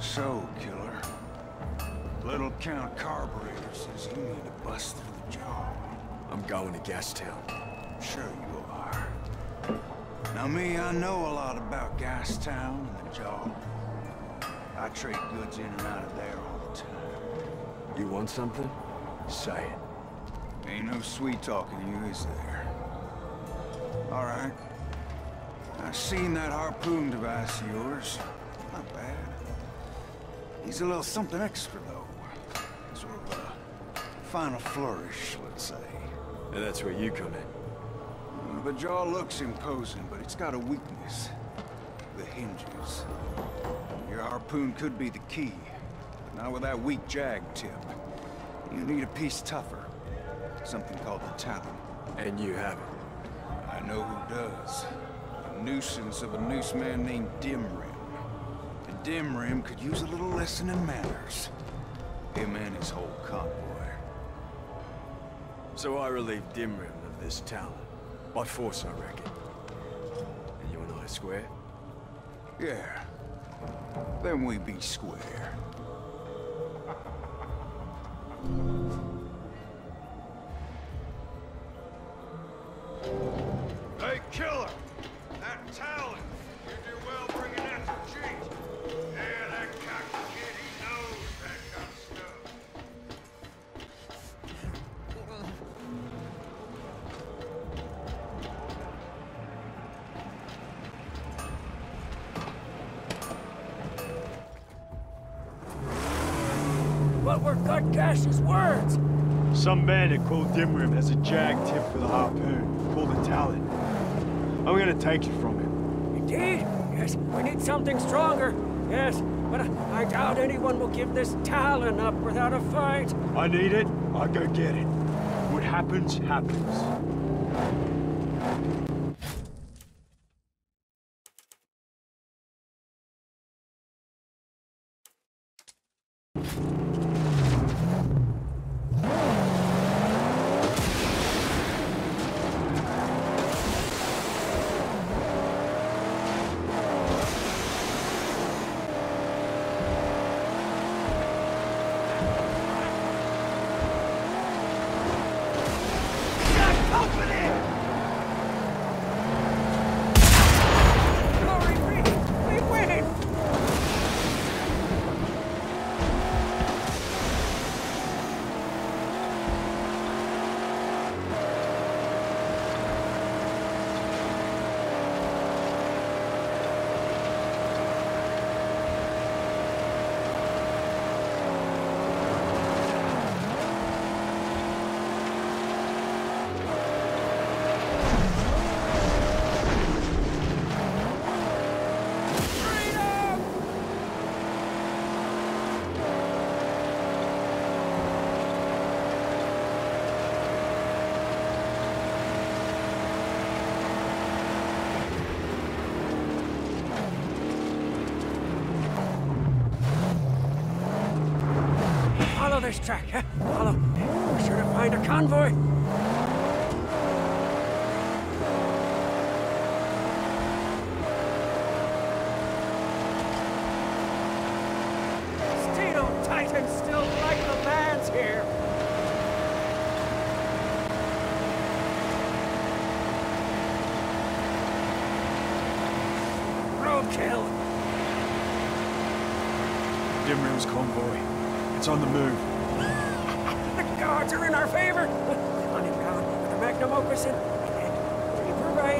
So, killer. Little Count Carburetor says you need to bust through the jaw. I'm going to Gastown. Sure you are. Now me, I know a lot about Gastown and the jaw. I trade goods in and out of there all the time. You want something? Say it. Ain't no sweet talking to you, is there? All right. I've seen that harpoon device of yours. Needs a little something extra, though. Sort of a final flourish, let's say. And that's where you come in. Uh, The jaw looks imposing, but it's got a weakness. The hinges. Your harpoon could be the key, but not with that weak jag tip. You need a piece tougher. Something called the talon. And you have it. I know who does. A nuisance of a noose man named Dimrim. Dimrim could use a little lesson in manners. Him and his whole convoy. So I relieved Dimrim of this talon. By force, I reckon. And you and I square? Yeah. Then we be square. What Cut Gutgash's words? Some bandit called Dimrim has a jag tip for the harpoon, called a talon. I'm gonna take it from him. Indeed. Yes, we need something stronger. Yes, but I, I doubt anyone will give this Talon up without a fight. I need it, I'll go get it. What happens, happens. Glory be! We win! Freedom! Follow this track? Follow. We're sure to find a convoy. Steno Titans still like the here. Roadkill. Dimrim's convoy. It's on the move. The gods are in our favor. On him down with the magnum opus and Reaper by